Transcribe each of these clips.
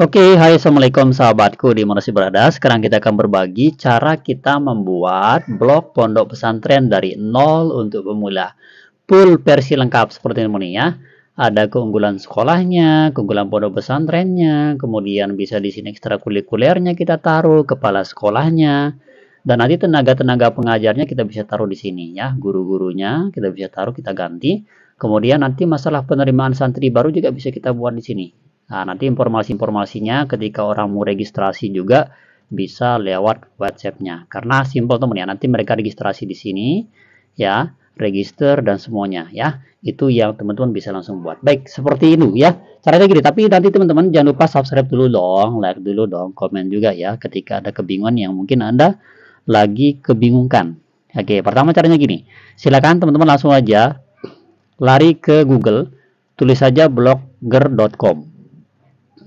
Oke, hai assalamualaikum sahabatku di mana berada. Sekarang kita akan berbagi cara kita membuat blog pondok pesantren dari nol untuk pemula. Full versi lengkap seperti ini ya. Ada keunggulan sekolahnya, keunggulan pondok pesantrennya, kemudian bisa di sini ekstrakurikulernya kita taruh, kepala sekolahnya, dan nanti tenaga-tenaga pengajarnya kita bisa taruh di sini ya, guru-gurunya kita bisa taruh, kita ganti. Kemudian nanti masalah penerimaan santri baru juga bisa kita buat di sini Nah, nanti informasi-informasinya ketika orang mau registrasi juga bisa lewat WhatsApp-nya. Karena simpel teman ya, nanti mereka registrasi di sini ya, register dan semuanya ya. Itu yang teman-teman bisa langsung buat. Baik, seperti itu ya. Caranya gini, tapi nanti teman-teman jangan lupa subscribe dulu dong, like dulu dong, komen juga ya ketika ada kebingungan yang mungkin Anda lagi kebingungkan. Oke, pertama caranya gini. Silakan teman-teman langsung aja lari ke Google, tulis saja blogger.com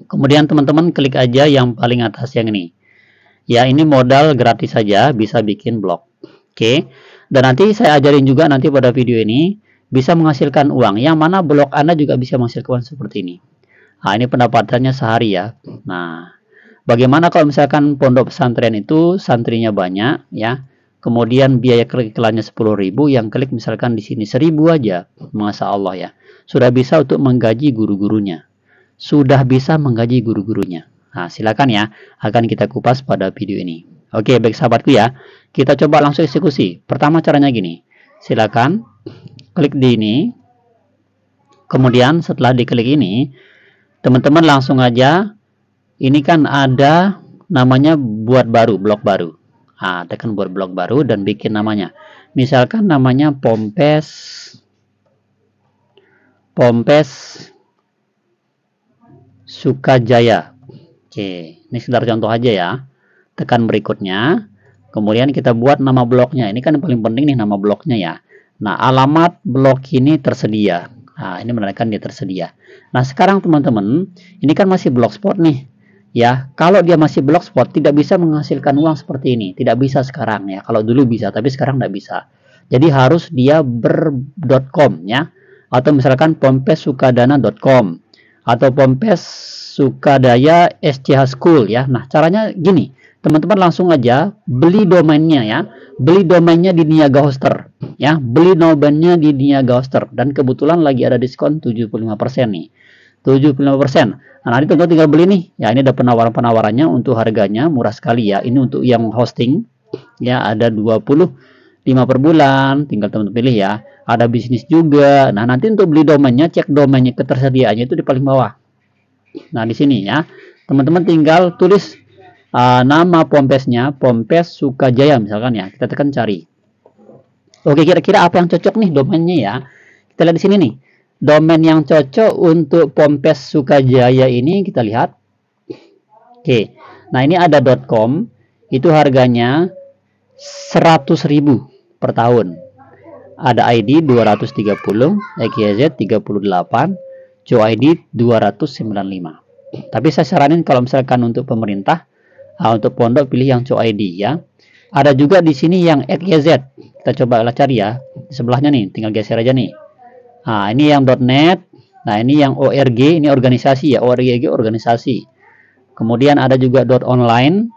Kemudian teman-teman klik aja yang paling atas yang ini. Ya, ini modal gratis saja bisa bikin blog. Oke. Dan nanti saya ajarin juga nanti pada video ini bisa menghasilkan uang. Yang mana blog Anda juga bisa menghasilkan uang seperti ini. Nah, ini pendapatannya sehari ya. Nah, bagaimana kalau misalkan pondok pesantren itu santrinya banyak ya. Kemudian biaya iklannya 10.000, yang klik misalkan di sini 1.000 aja. Masa Allah ya. Sudah bisa untuk menggaji guru-gurunya sudah bisa menggaji guru-gurunya. Nah, silakan ya, akan kita kupas pada video ini. Oke, baik sahabatku ya. Kita coba langsung eksekusi. Pertama caranya gini. Silakan klik di ini. Kemudian setelah diklik ini, teman-teman langsung aja ini kan ada namanya buat baru, blok baru. Nah, tekan buat blok baru dan bikin namanya. Misalkan namanya Pompes Pompes Sukajaya. Oke, ini sekedar contoh aja ya. Tekan berikutnya. Kemudian kita buat nama bloknya. Ini kan yang paling penting nih nama bloknya ya. Nah, alamat blok ini tersedia. Nah, ini menandakan dia tersedia. Nah, sekarang teman-teman, ini kan masih blogspot nih. Ya, kalau dia masih blogspot tidak bisa menghasilkan uang seperti ini. Tidak bisa sekarang ya. Kalau dulu bisa, tapi sekarang tidak bisa. Jadi harus dia ber.com ya. Atau misalkan pompesukadana.com atau Pompes Sukadaya SCH School ya. Nah, caranya gini. Teman-teman langsung aja beli domainnya ya. Beli domainnya di Niaga Hoster ya. Beli domainnya di Niaga Hoster dan kebetulan lagi ada diskon 75% nih. 75%. Nah, nanti tentu tinggal beli nih. Ya, ini ada penawaran-penawarannya untuk harganya murah sekali ya. Ini untuk yang hosting ya ada 20 5 per bulan, tinggal teman-teman pilih ya. Ada bisnis juga. Nah, nanti untuk beli domainnya, cek domainnya ketersediaannya itu di paling bawah. Nah, di sini ya. Teman-teman tinggal tulis uh, nama pompesnya, Pompes Sukajaya misalkan ya. Kita tekan cari. Oke, kira-kira apa yang cocok nih domainnya ya? Kita lihat di sini nih. Domain yang cocok untuk Pompes Sukajaya ini kita lihat. Oke. Nah, ini ada .com. Itu harganya 100.000 per tahun. Ada ID 230, EGZ 38, ID 295. Tapi saya saranin kalau misalkan untuk pemerintah, uh, untuk pondok pilih yang ID ya. Ada juga di sini yang EGZ. Kita coba cari ya. Di sebelahnya nih, tinggal geser aja nih. Nah, ini yang .net. Nah, ini yang ORG, ini organisasi ya. ORG organisasi. Kemudian ada juga .online,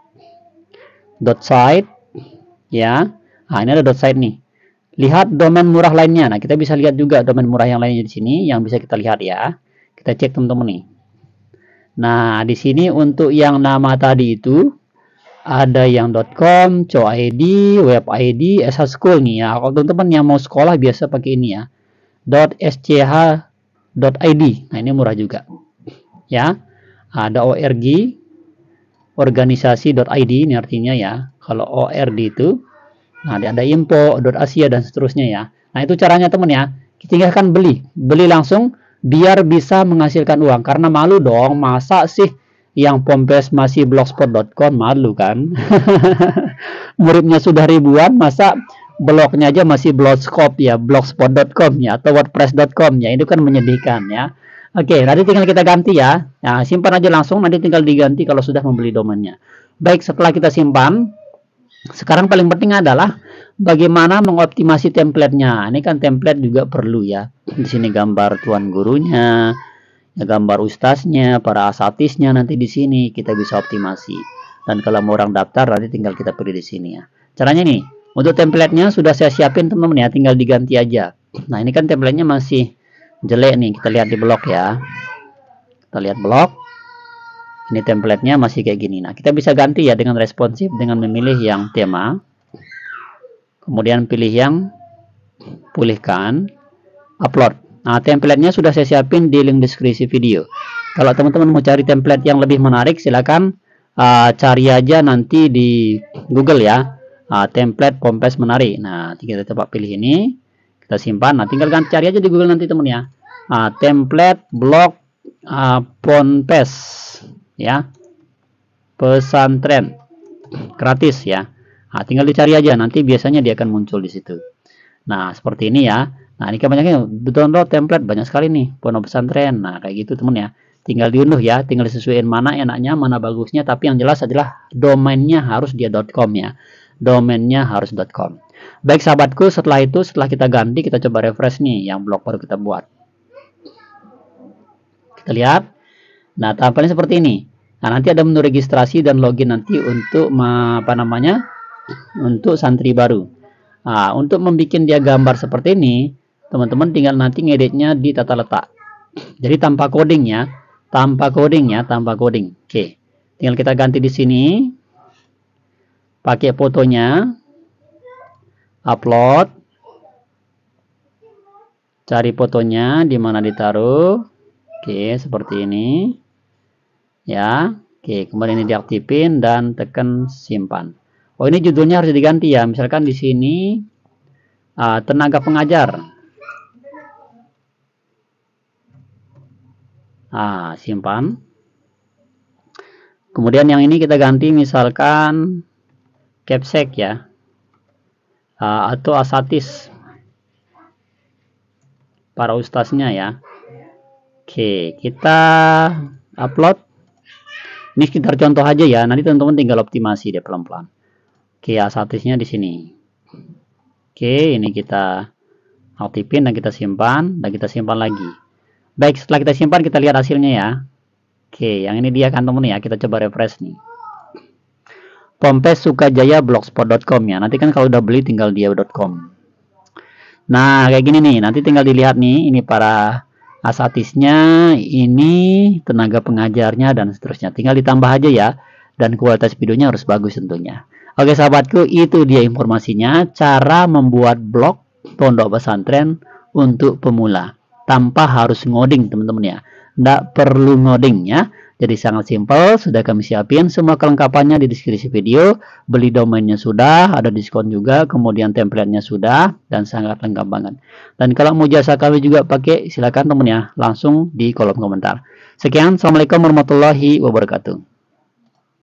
.site, ya. Nah, ini ada dot site nih. Lihat domain murah lainnya. Nah, kita bisa lihat juga domain murah yang lainnya di sini yang bisa kita lihat ya. Kita cek teman-teman nih. Nah, di sini untuk yang nama tadi itu ada yang .com, .co.id, web ID, SH School nih ya. Kalau teman-teman yang mau sekolah biasa pakai ini ya. .sch.id. Nah, ini murah juga. Ya. Ada ORG organisasi.id ini artinya ya. Kalau ORD itu Nah, ada info, Asia dan seterusnya ya. Nah, itu caranya teman ya. Tinggalkan beli. Beli langsung biar bisa menghasilkan uang. Karena malu dong, masa sih yang Pompes masih blogspot.com malu kan? Muridnya sudah ribuan, masa blognya aja masih blogspot ya, blogspot.com ya atau wordpress.com ya. Itu kan menyedihkan ya. Oke, nanti tinggal kita ganti ya. Nah, simpan aja langsung, nanti tinggal diganti kalau sudah membeli domainnya. Baik, setelah kita simpan, sekarang paling penting adalah bagaimana mengoptimasi templatenya. Ini kan template juga perlu ya. Di sini gambar tuan gurunya. ya, gambar ustaznya, para asatisnya nanti di sini kita bisa optimasi. Dan kalau mau orang daftar nanti tinggal kita pilih di sini ya. Caranya nih, untuk templatenya sudah saya siapin teman-teman ya, tinggal diganti aja. Nah ini kan templatenya masih jelek nih, kita lihat di blog ya. Kita lihat blog. Ini templatenya masih kayak gini. Nah kita bisa ganti ya dengan responsif dengan memilih yang tema. Kemudian pilih yang pulihkan, upload. Nah, templatenya sudah saya siapin di link deskripsi video. Kalau teman-teman mau cari template yang lebih menarik, silakan uh, cari aja nanti di Google ya. Uh, template pompes menarik. Nah, tinggal kita pilih ini, kita simpan. Nah, tinggal ganti cari aja di Google nanti teman ya. Uh, template blog uh, pompes ya. Pesantren gratis ya. Nah, tinggal dicari aja nanti biasanya dia akan muncul di situ. Nah, seperti ini ya. Nah, ini kebanyakan download template banyak sekali nih pondok pesantren. Nah, kayak gitu temen ya. Tinggal diunduh ya, tinggal disesuaikan mana enaknya, mana bagusnya, tapi yang jelas adalah domainnya harus dia .com ya. Domainnya harus .com. Baik sahabatku, setelah itu setelah kita ganti, kita coba refresh nih yang blog baru kita buat. Kita lihat. Nah, tampilannya seperti ini. Nah, nanti ada menu registrasi dan login nanti untuk apa namanya? Untuk santri baru. Nah, untuk membuat dia gambar seperti ini, teman-teman tinggal nanti ngeditnya di tata letak. Jadi tanpa coding ya. Tanpa coding ya tanpa coding. Oke. Tinggal kita ganti di sini. Pakai fotonya. Upload. Cari fotonya di mana ditaruh. Oke seperti ini ya oke kemudian ini diaktifin dan tekan simpan. Oh ini judulnya harus diganti ya. Misalkan di sini uh, tenaga pengajar. Ah, simpan. Kemudian yang ini kita ganti misalkan capsek ya. Ah, atau asatis. Para ustaznya ya. Oke kita upload ini sekitar contoh aja ya nanti teman-teman tinggal optimasi deh pelan-pelan oke asatisnya di sini oke ini kita aktifin dan kita simpan dan kita simpan lagi Baik, setelah kita simpan kita lihat hasilnya ya. Oke, yang ini dia kan teman ya. Kita coba refresh nih. Pompes Sukajaya blogspot.com ya. Nanti kan kalau udah beli tinggal dia.com. Nah, kayak gini nih. Nanti tinggal dilihat nih ini para asatisnya, ini tenaga pengajarnya dan seterusnya. Tinggal ditambah aja ya. Dan kualitas videonya harus bagus tentunya. Oke sahabatku, itu dia informasinya cara membuat blog pondok pesantren untuk pemula tanpa harus ngoding teman-teman ya tidak perlu ngoding ya jadi sangat simpel sudah kami siapin semua kelengkapannya di deskripsi video. Beli domainnya sudah ada diskon juga kemudian templatenya sudah dan sangat lengkap banget. Dan kalau mau jasa kami juga pakai silakan teman ya langsung di kolom komentar. Sekian assalamualaikum warahmatullahi wabarakatuh